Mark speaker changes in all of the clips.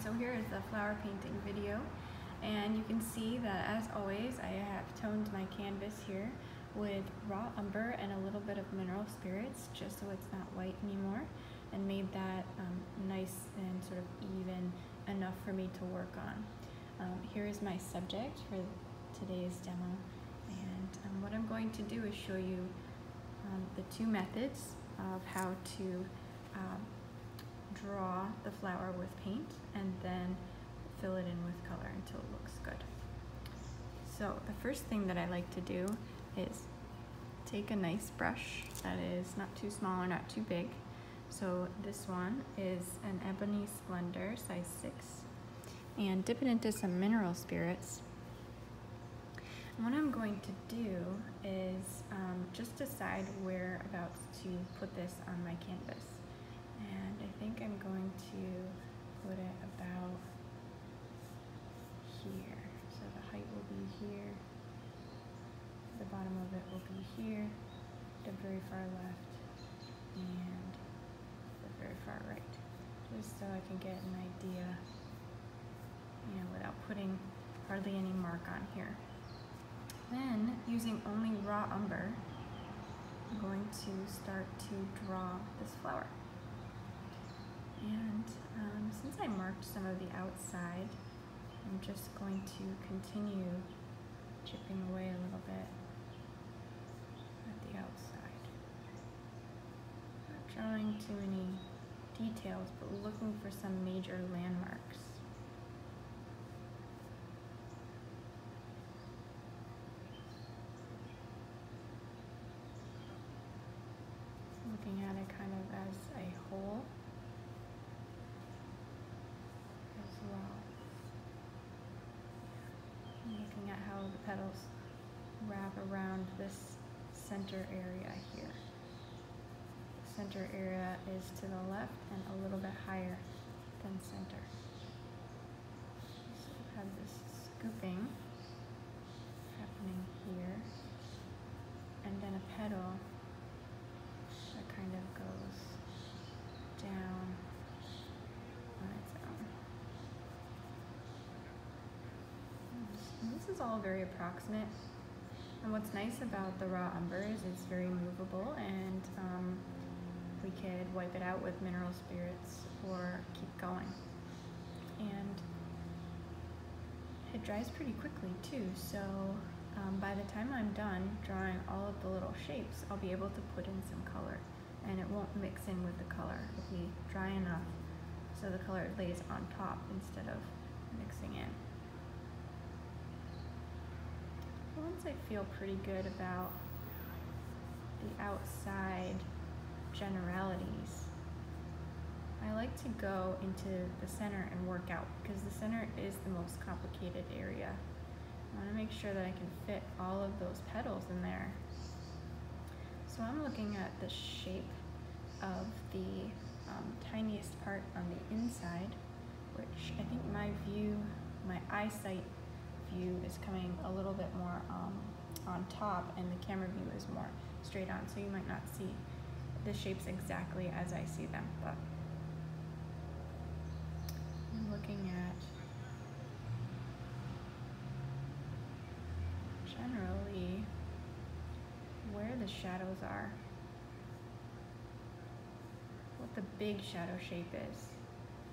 Speaker 1: So here is the flower painting video and you can see that as always I have toned my canvas here with raw umber and a little bit of mineral spirits just so it's not white anymore and made that um, nice and sort of even enough for me to work on. Um, here is my subject for today's demo and um, what I'm going to do is show you um, the two methods of how to um, draw the flower with paint and then fill it in with color until it looks good. So the first thing that I like to do is take a nice brush that is not too small or not too big. So this one is an Ebony Splendor size 6 and dip it into some mineral spirits. And what I'm going to do is um, just decide whereabouts to put this on my canvas. Think I'm going to put it about here. So the height will be here, the bottom of it will be here, the very far left, and the very far right. Just so I can get an idea, you know, without putting hardly any mark on here. Then, using only raw umber, I'm going to start to draw this flower. And um, since I marked some of the outside, I'm just going to continue chipping away a little bit at the outside. Not drawing too many details, but looking for some major landmarks. Looking at it kind of as a whole. looking at how the petals wrap around this center area here. The center area is to the left and a little bit higher than center. So we have this scooping happening here and then a petal that kind of goes down this is all very approximate. And what's nice about the raw umber is it's very movable and um, we could wipe it out with mineral spirits or keep going. And it dries pretty quickly too, so um, by the time I'm done drawing all of the little shapes, I'll be able to put in some color and it won't mix in with the color. It'll be dry enough so the color lays on top instead of mixing in. Once I feel pretty good about the outside generalities, I like to go into the center and work out because the center is the most complicated area. I want to make sure that I can fit all of those petals in there. So I'm looking at the shape of the um, tiniest part on the inside, which I think my view, my eyesight view is coming a little bit more um, on top and the camera view is more straight on so you might not see the shapes exactly as I see them but I'm looking at generally where the shadows are what the big shadow shape is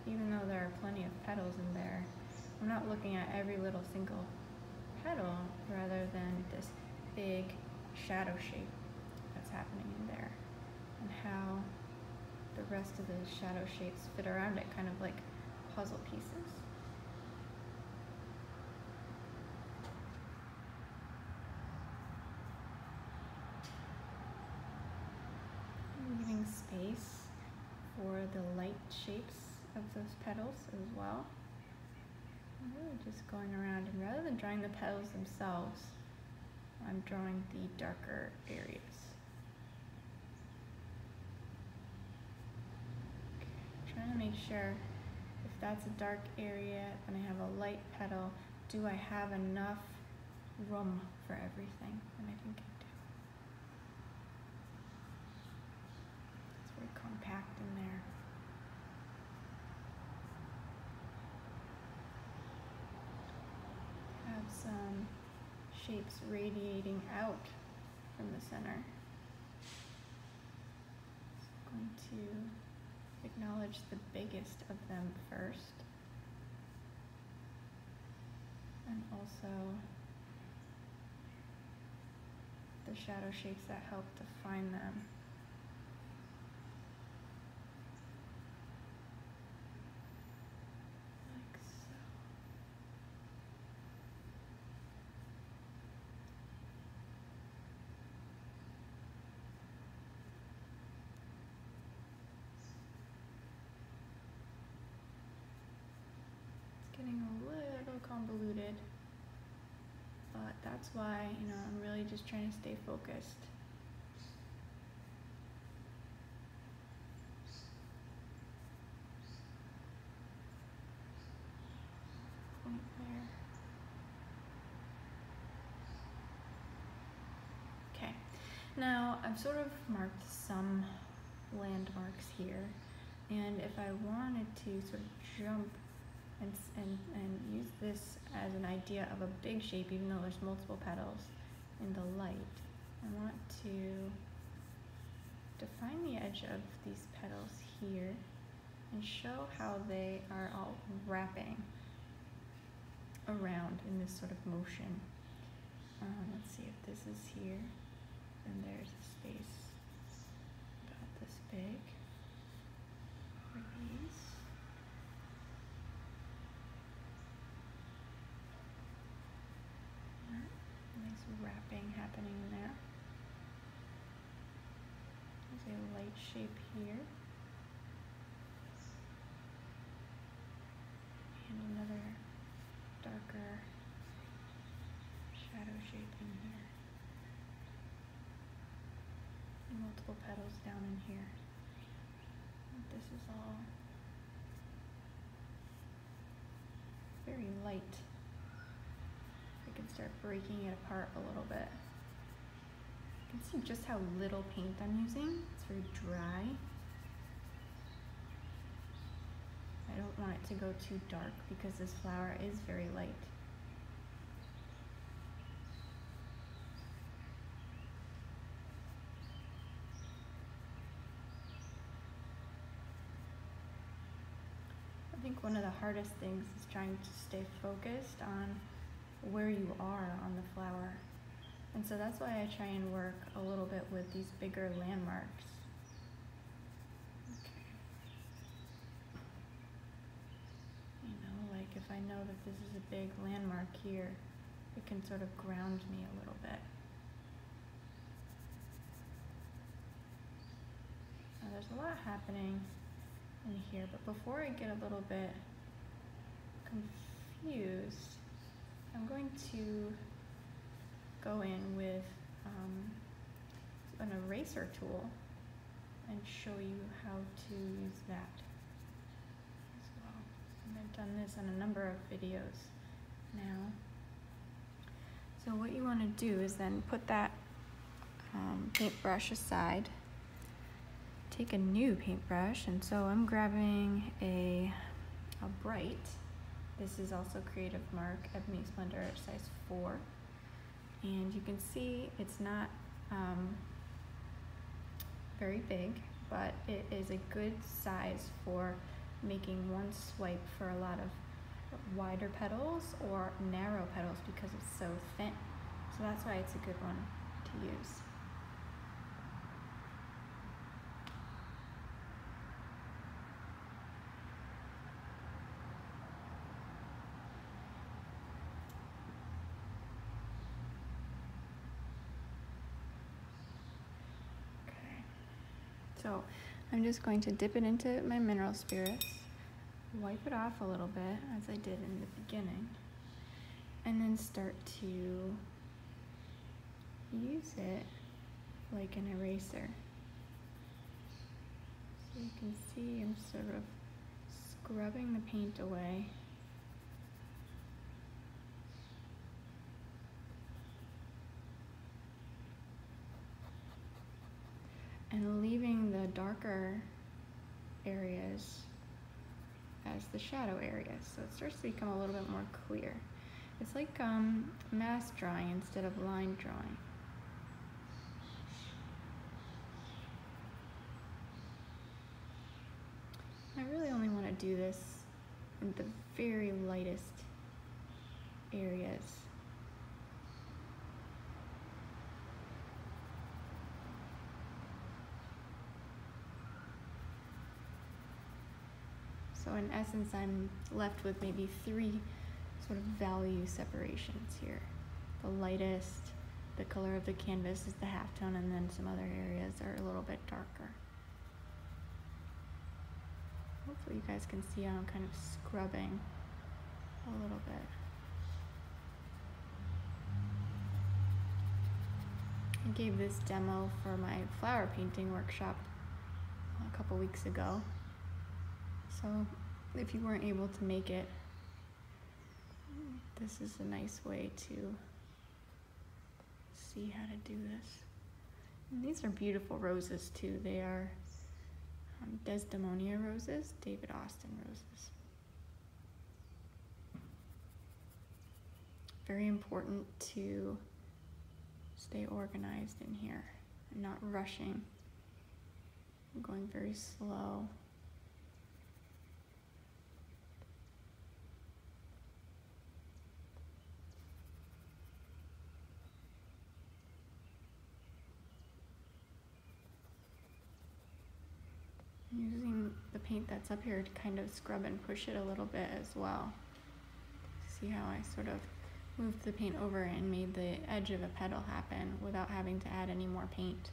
Speaker 1: even though there are plenty of petals in there I'm not looking at every little single petal rather than this big shadow shape that's happening in there and how the rest of the shadow shapes fit around it, kind of like puzzle pieces. Leaving space for the light shapes of those petals as well. Just going around and rather than drawing the petals themselves, I'm drawing the darker areas. Okay, trying to make sure if that's a dark area and I have a light petal, do I have enough room for everything? And I think I do. It's very compact in there. Shapes radiating out from the center. I'm going to acknowledge the biggest of them first. And also the shadow shapes that help define them. getting a little convoluted, but that's why, you know, I'm really just trying to stay focused. Okay, now I've sort of marked some landmarks here, and if I wanted to sort of jump and, and, and use this as an idea of a big shape even though there's multiple petals in the light. I want to define the edge of these petals here and show how they are all wrapping around in this sort of motion. Um, let's see if this is here and there's a space about this big. wrapping happening there. There's a light shape here. And another darker shadow shape in here. Multiple petals down in here. This is all very light I can start breaking it apart a little bit. You can see just how little paint I'm using. It's very dry. I don't want it to go too dark because this flower is very light. I think one of the hardest things is trying to stay focused on where you are on the flower. And so that's why I try and work a little bit with these bigger landmarks. You know, like if I know that this is a big landmark here, it can sort of ground me a little bit. Now there's a lot happening in here, but before I get a little bit confused, I'm going to go in with um, an eraser tool and show you how to use that as well. And I've done this on a number of videos now. So what you want to do is then put that um, paintbrush aside, take a new paintbrush, and so I'm grabbing a, a bright this is also Creative Mark Ebony Splendor size 4. And you can see it's not um, very big, but it is a good size for making one swipe for a lot of wider petals or narrow petals because it's so thin. So that's why it's a good one to use. So I'm just going to dip it into my mineral spirits, wipe it off a little bit as I did in the beginning, and then start to use it like an eraser. So you can see I'm sort of scrubbing the paint away. And leaving the darker areas as the shadow areas. So it starts to become a little bit more clear. It's like um, mass drawing instead of line drawing. I really only want to do this in the very lightest areas. So in essence, I'm left with maybe three sort of value separations here. The lightest, the color of the canvas is the halftone, and then some other areas are a little bit darker. Hopefully you guys can see how I'm kind of scrubbing a little bit. I gave this demo for my flower painting workshop a couple weeks ago. So if you weren't able to make it, this is a nice way to see how to do this. And these are beautiful roses too. They are um, Desdemonia roses, David Austin roses. Very important to stay organized in here and not rushing. I'm going very slow. Using the paint that's up here to kind of scrub and push it a little bit as well. See how I sort of moved the paint over and made the edge of a petal happen without having to add any more paint.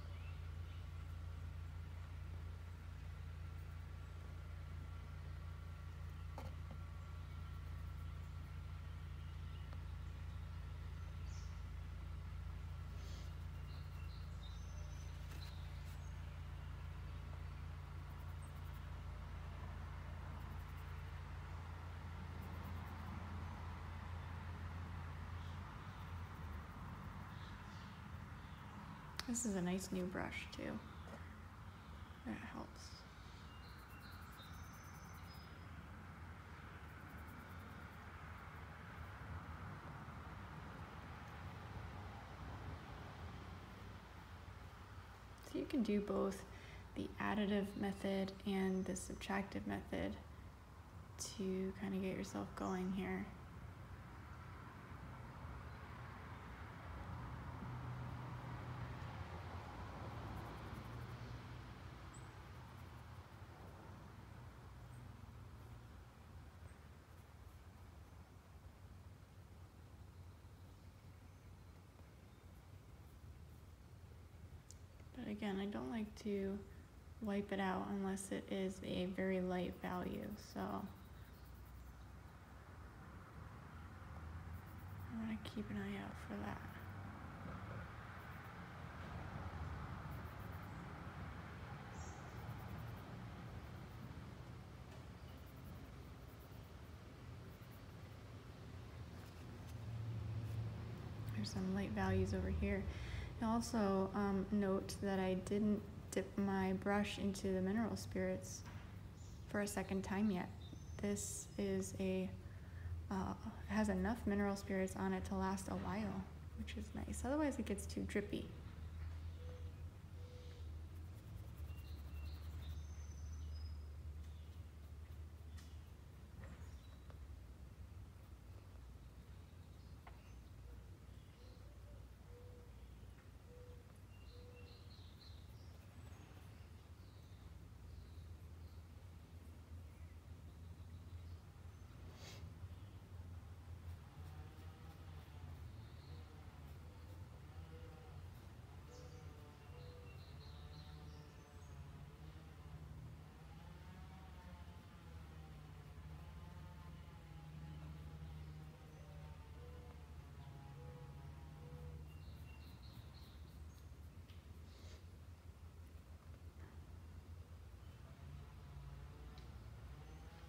Speaker 1: This is a nice new brush too. That helps. So you can do both the additive method and the subtractive method to kind of get yourself going here. Again, I don't like to wipe it out unless it is a very light value. So I'm going to keep an eye out for that. There's some light values over here. Also um, note that I didn't dip my brush into the mineral spirits for a second time yet. This is a uh, has enough mineral spirits on it to last a while, which is nice. Otherwise it gets too drippy.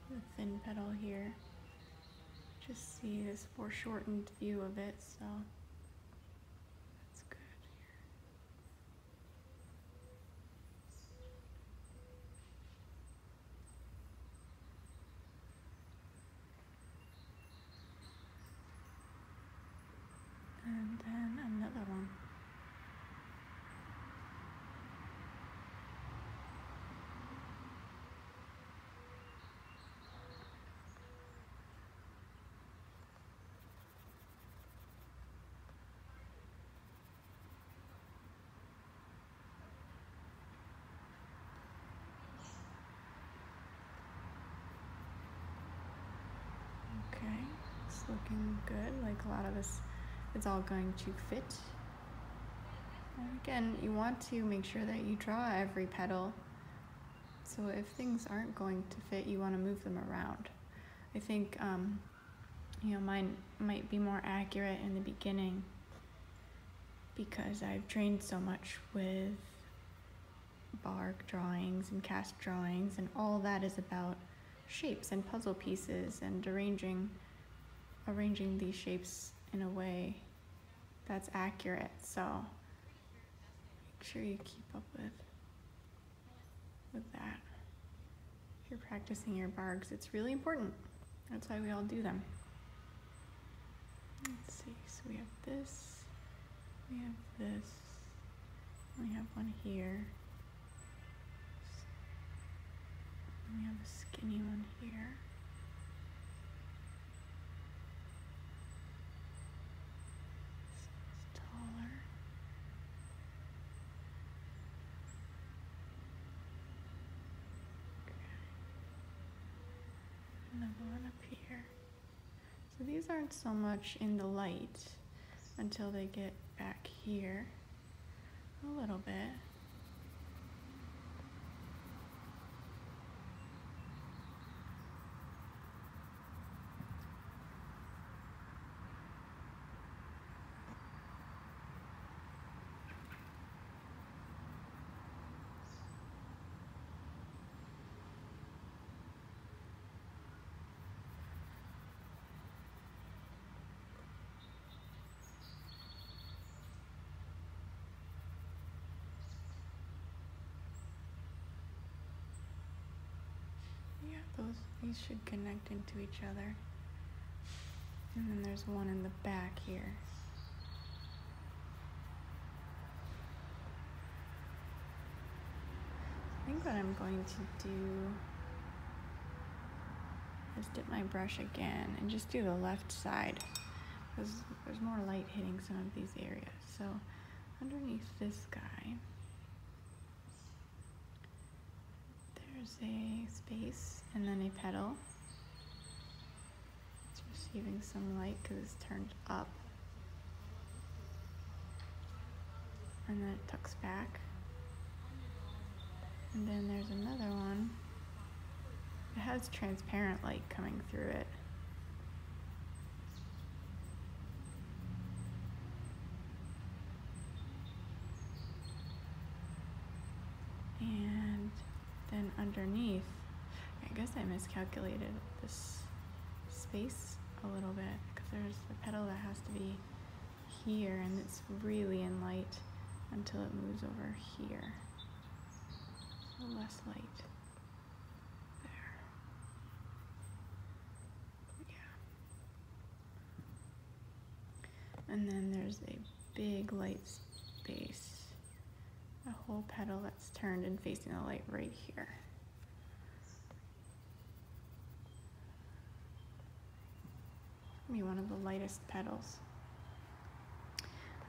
Speaker 1: the thin petal here. Just see this foreshortened view of it, so that's good here. It's looking good, like a lot of this, it's all going to fit. And again, you want to make sure that you draw every petal. So if things aren't going to fit, you want to move them around. I think, um, you know, mine might be more accurate in the beginning because I've trained so much with Bargue drawings and cast drawings, and all that is about shapes and puzzle pieces and arranging arranging these shapes in a way that's accurate. So make sure you keep up with with that. If you're practicing your Bargues, it's really important. That's why we all do them. Let's see, so we have this, we have this, we have one here. We have a skinny one here. This taller. Okay. Another one up here. So these aren't so much in the light until they get back here a little bit. Those these should connect into each other. And then there's one in the back here. I think what I'm going to do is dip my brush again and just do the left side because there's more light hitting some of these areas. So underneath this guy, there's a space and then a petal. It's receiving some light because it's turned up. And then it tucks back. And then there's another one. It has transparent light coming through it. And then underneath, I guess I miscalculated this space a little bit because there's the petal that has to be here and it's really in light until it moves over here. So less light there. Yeah. And then there's a big light space, a whole petal that's turned and facing the light right here. Be one of the lightest petals.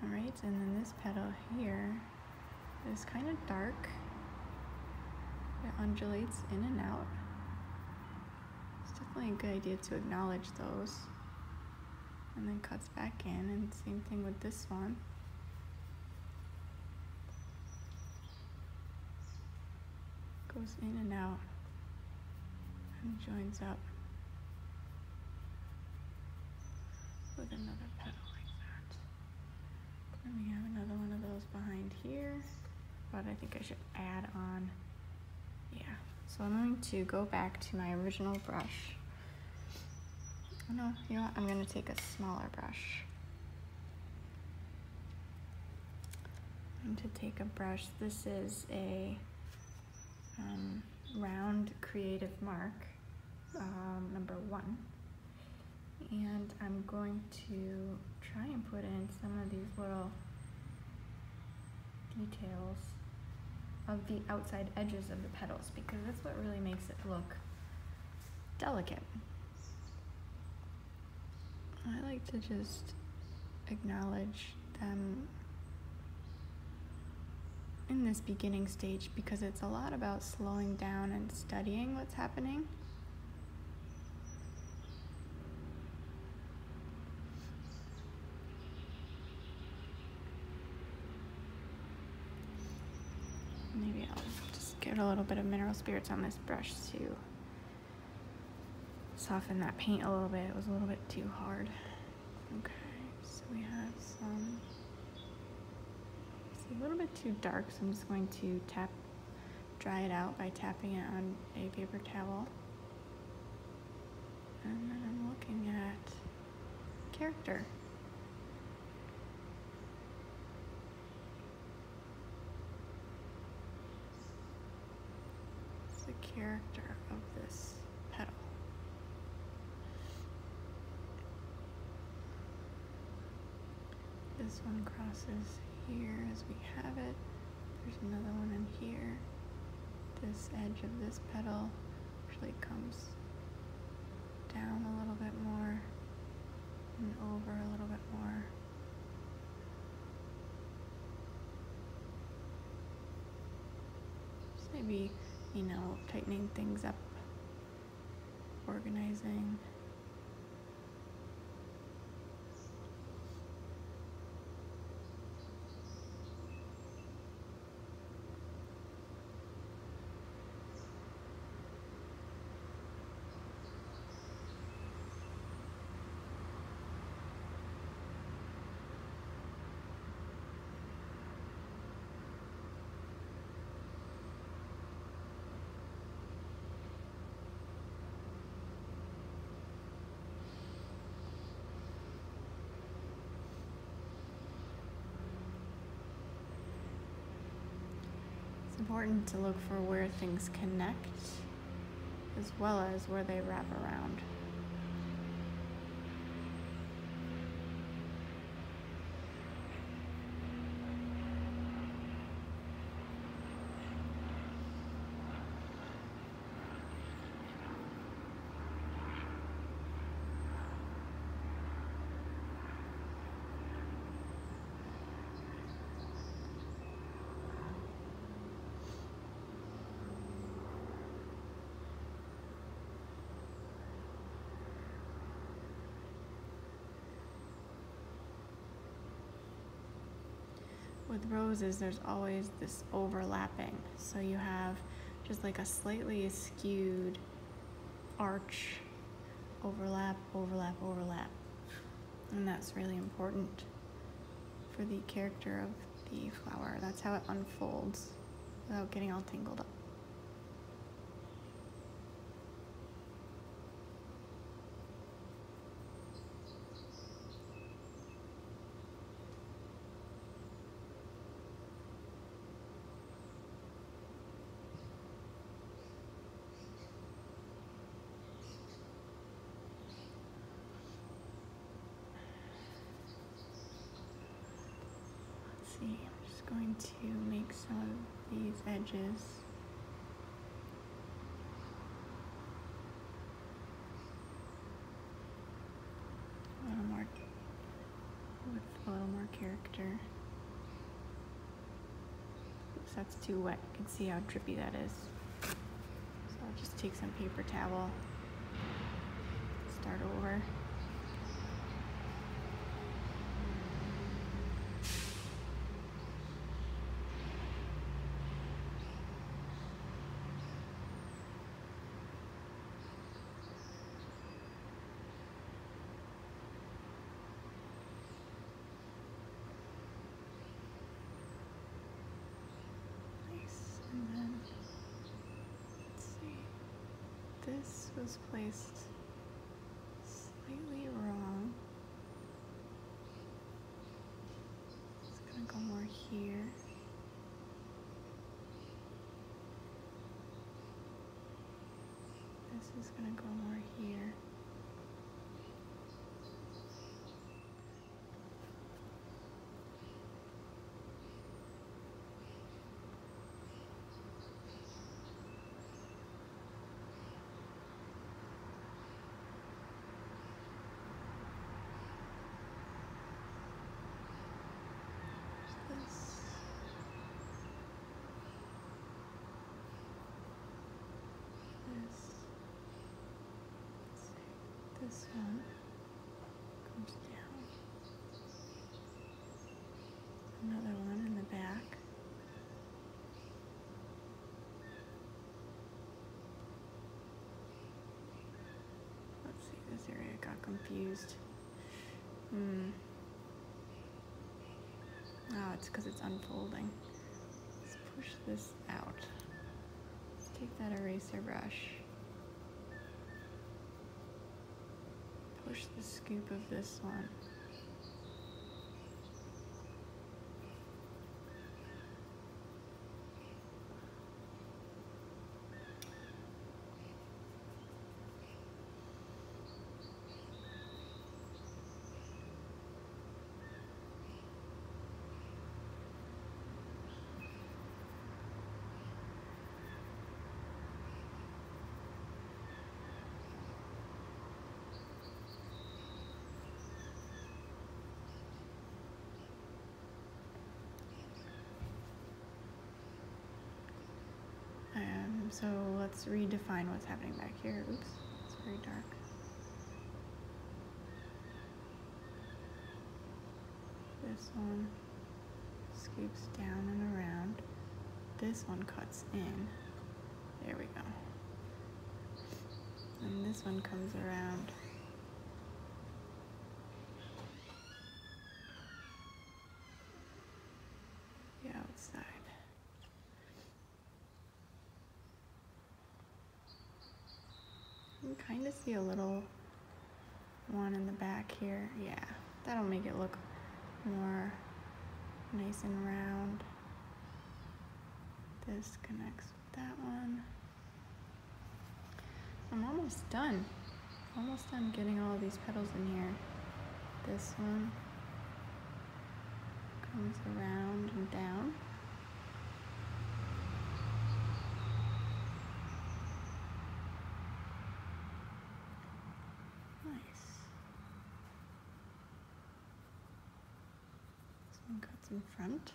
Speaker 1: All right, and then this petal here is kind of dark. It undulates in and out. It's definitely a good idea to acknowledge those. And then cuts back in, and same thing with this one. Goes in and out and joins up. With another petal like that. And we have another one of those behind here, but I think I should add on, yeah. So I'm going to go back to my original brush. Oh no, you know what, I'm gonna take a smaller brush. I'm going to take a brush, this is a um, round creative mark, um, number one and I'm going to try and put in some of these little details of the outside edges of the petals because that's what really makes it look delicate. I like to just acknowledge them in this beginning stage because it's a lot about slowing down and studying what's happening get a little bit of mineral spirits on this brush to soften that paint a little bit. It was a little bit too hard. Okay, so we have some, it's a little bit too dark, so I'm just going to tap, dry it out by tapping it on a paper towel. And then I'm looking at character. It's the character of this petal. This one crosses here as we have it. There's another one in here. This edge of this petal actually comes down a little bit more and over a little bit more. Maybe, you know, tightening things up, organizing. It's important to look for where things connect as well as where they wrap around. With roses, there's always this overlapping. So you have just like a slightly skewed arch, overlap, overlap, overlap. And that's really important for the character of the flower. That's how it unfolds without getting all tangled up. See, I'm just going to make some of these edges. A little more, with a little more character. Oops, that's too wet. You can see how drippy that is. So I'll just take some paper towel, start over. Nice. And then, let's see. This was this one comes down. Another one in the back. Let's see, this area got confused. Hmm. Oh, it's because it's unfolding. Let's push this out. Let's take that eraser brush. Push the scoop of this one. Um, so let's redefine what's happening back here. Oops, it's very dark. This one scoops down and around. This one cuts in. There we go. And this one comes around. The outside. You can kind of see a little one in the back here. Yeah, that'll make it look more nice and round. This connects with that one. I'm almost done. Almost done getting all these petals in here. This one comes around and down. Nice. In front.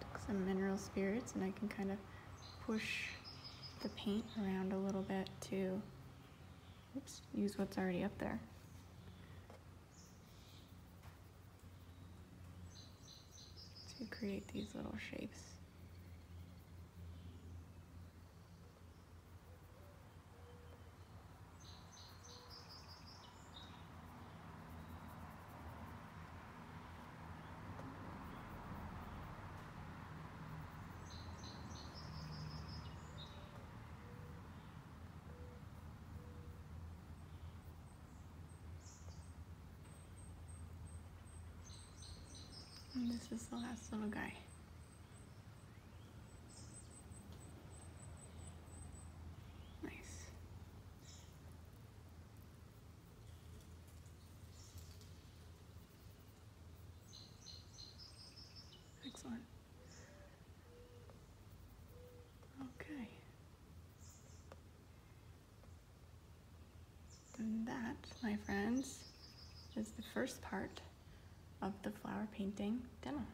Speaker 1: Took some mineral spirits and I can kind of push the paint around a little bit to oops, use what's already up there. To create these little shapes. And this is the last little guy. Nice. Excellent. Okay. And that, my friends, is the first part of the flower painting demo.